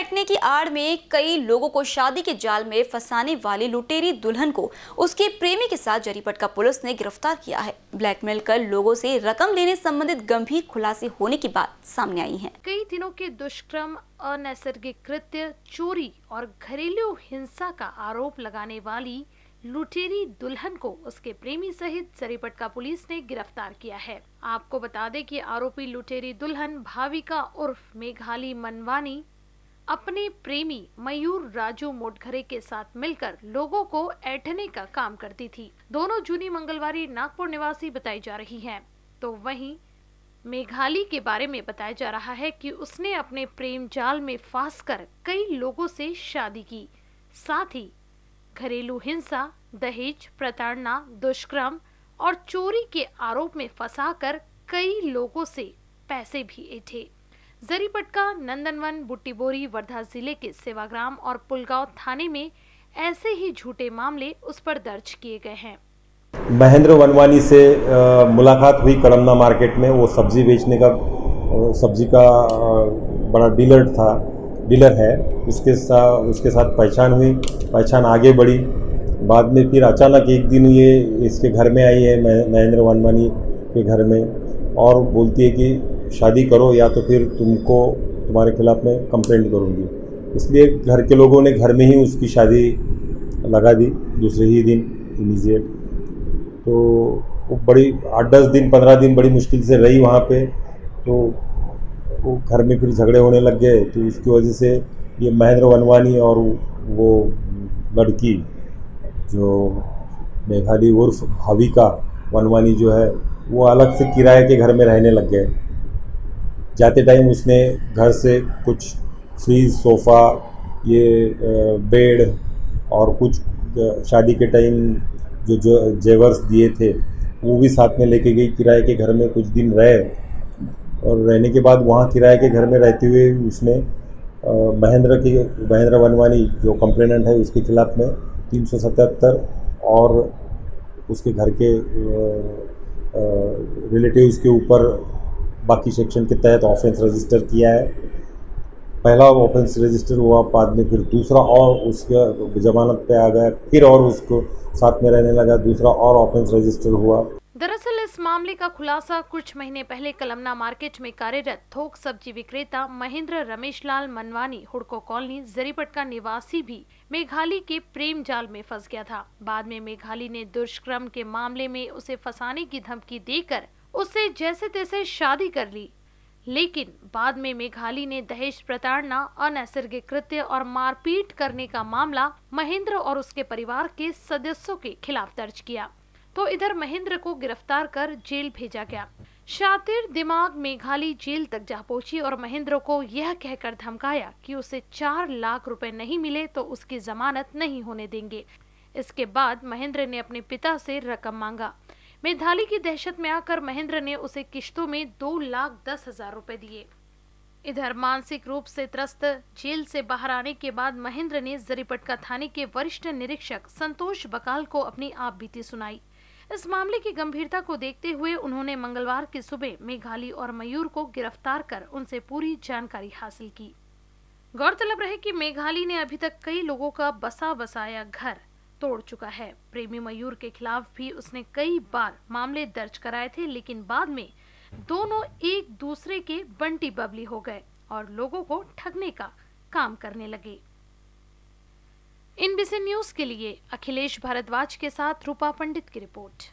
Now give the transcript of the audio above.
ऐटने की आड़ में कई लोगों को शादी के जाल में फंसाने वाली लुटेरी दुल्हन को उसके प्रेमी के साथ जरीपटका पुलिस ने गिरफ़्तार किया है। ब्लैकमेल कर लोगों से रकम लेने संबंधित गंभीर खुलासे होने की बात सामने आई है। कई दिनों के दुष्कर्म अनैसर्गिक कृत्य चोरी और घरेलू हिंसा का आरोप लगाने वाली लुटेरी दुल्हन को उसके प्रेमी सहित सरीपटका पुलिस ने गिरफ़्तार किया है। आपको बता दें कि आरोपी लुटेरी दुल्हन भाविका उर्फ़ मेघाली मनवानी अपने प्रेमी मयूर राजू मोटघरे के साथ मिलकर लोगों को ऐठने का काम करती थी। दोनों जूनी मंगलवारी नागपुर निवासी बताई जा रही हैं। तो वहीं मेघाली के बारे में बताया जा रहा है कि उसने अपने प्रेम जाल में फांस कर कई लोगों से शादी की। साथ ही घरेलू हिंसा, दहेज प्रताड़ना, दुष्कर्म और चोरी के आरोप में फंसाकर कई लोगों से पैसे भी ऐठे। जरीपटका नंदनवन बुट्टीबोरी वर्धा ज़िले के सेवाग्राम और पुलगांव थाने में ऐसे ही झूठे मामले उस पर दर्ज किए गए हैं। महेंद्र वनवानी से आ, मुलाकात हुई कड़मना मार्केट में। वो सब्ज़ी बेचने का सब्ज़ी का बड़ा डीलर था डीलर है। उसके साथ उसके साथ पहचान हुई पहचान आगे बढ़ी। बाद में फिर अचानक एक दिन ये इसके घर में आई है महेंद्र वनवानी के घर में और बोलती है कि शादी करो या तो फिर तुमको तुम्हारे खिलाफ़ मैं कंप्लेंट करूँगी। इसलिए घर के लोगों ने घर में ही उसकी शादी लगा दी, दूसरे ही दिन इमीजिएट तो वो बड़ी आठ दस दिन, पंद्रह दिन बड़ी मुश्किल से रही वहाँ पे। तो वो घर में फिर झगड़े होने लग गए तो उसकी वजह से ये महेंद्र वनवानी और वो लड़की जो मेघाली उर्फ़ भाविका वनवानी जो है, वो अलग से किराए के घर में रहने लग गए। जाते टाइम उसने घर से कुछ फ्रीज, सोफ़ा, ये बेड और कुछ शादी के टाइम जो जो जेवर्स दिए थे, वो भी साथ में लेके गई किराए के घर में कुछ दिन रहे। और रहने के बाद वहाँ किराए के घर में रहते हुए उसने महेंद्र की, महेंद्र वनवानी जो कंप्लेनेंट है उसके खिलाफ में तीन सौ सतहत्तर और उसके घर के रिलेटिव्स के ऊपर बाकी सेक्शन के तहत ऑफेंस रजिस्टर किया है। पहला ऑफेंस रजिस्टर हुआ बाद में फिर दूसरा और उसके जमानत पे आ गया, फिर और उसको साथ में रहने लगा, दूसरा और ऑफेंस रजिस्टर हुआ। दरअसल इस मामले का खुलासा कुछ महीने पहले कलमना मार्केट में कार्यरत थोक सब्ज़ी विक्रेता महेंद्र रमेश लाल मनवानी, हुड़को कॉलोनी, जरीपट का निवासी भी मेघाली के प्रेम जाल में फंस गया था। बाद में मेघाली ने दुष्कर्म के मामले में उसे फंसाने की धमकी देकर उससे जैसे तैसे शादी कर ली। लेकिन बाद में मेघाली ने दहेज प्रताड़ना अनैसर्गिक कृत्य और मारपीट करने का मामला महेंद्र और उसके परिवार के सदस्यों के खिलाफ दर्ज किया। तो इधर महेंद्र को गिरफ़्तार कर जेल भेजा गया। शातिर दिमाग मेघाली जेल तक जा पहुँची और महेंद्र को यह कहकर धमकाया कि उसे चार लाख रुपए नहीं मिले तो उसकी जमानत नहीं होने देंगे। इसके बाद महेंद्र ने अपने पिता से रकम मांगा। मेघाली की दहशत में आकर महेंद्र ने उसे किश्तों में दो लाख दस हज़ार रूपए दिए। इधर मानसिक रूप से त्रस्त, जेल से बाहर आने के बाद महेंद्र ने जरीपटका थाने के वरिष्ठ निरीक्षक संतोष बकाल को अपनी आप बीती सुनाई। इस मामले की गंभीरता को देखते हुए उन्होंने मंगलवार की सुबह मेघाली और मयूर को गिरफ़्तार कर उनसे पूरी जानकारी हासिल की। गौरतलब रहे कि मेघाली ने अभी तक कई लोगों का बसा बसाया घर। तोड़ चुका है। प्रेमी मयूर के खिलाफ भी उसने कई बार मामले दर्ज कराए थे, लेकिन बाद में दोनों एक दूसरे के बंटी बबली हो गए और लोगों को ठगने का काम करने लगे। इन न्यूज़ के लिए अखिलेश भारद्वाज के साथ रूपा पंडित की रिपोर्ट।